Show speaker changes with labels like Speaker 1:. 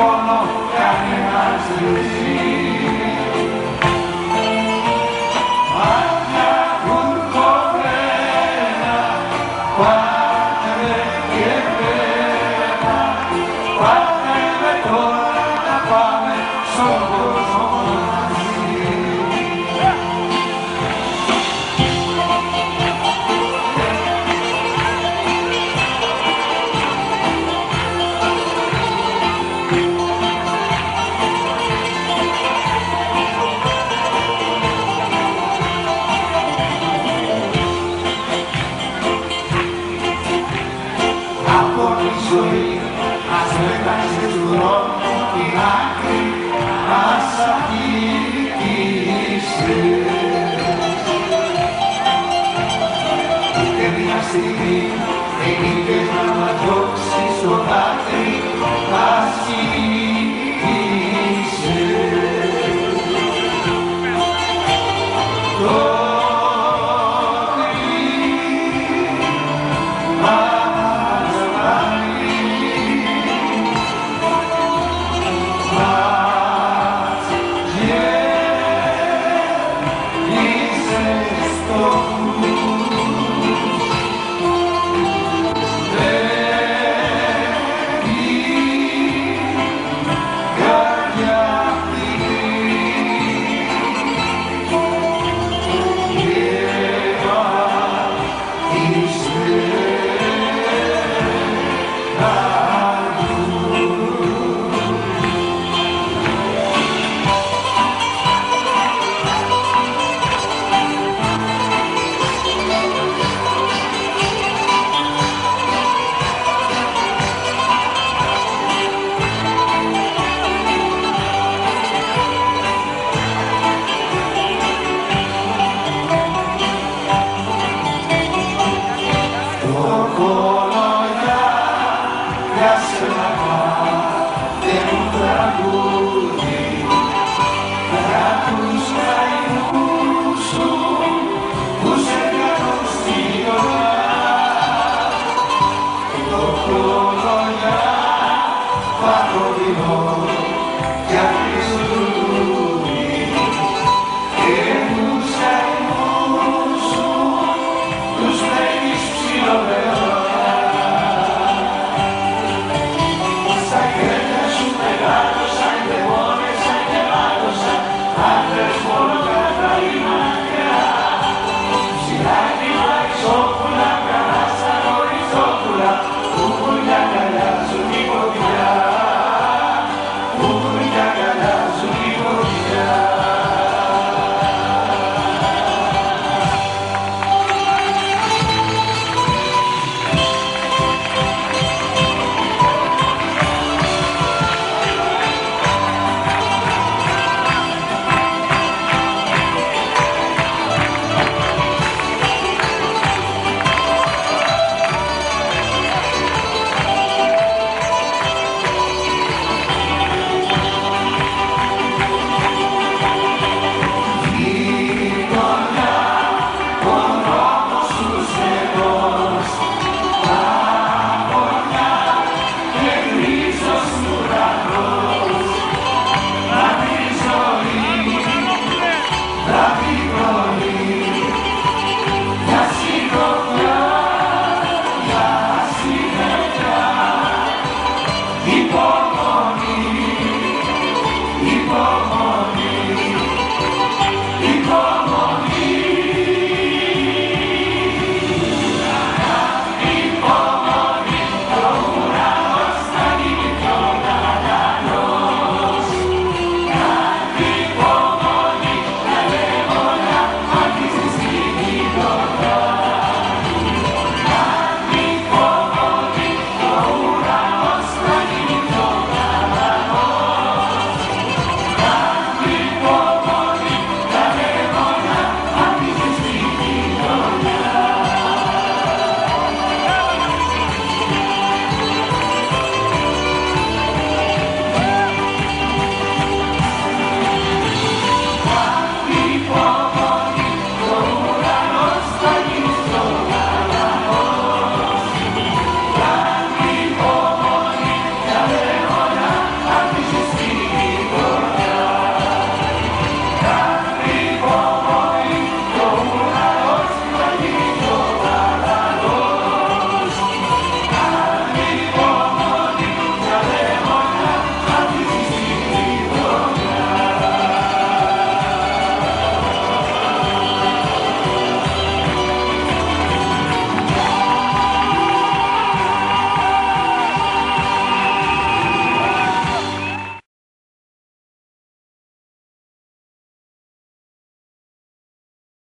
Speaker 1: I'm animals to see. Ας πετάξεις του δρόμου την άκρη, ας graça, tem um trago.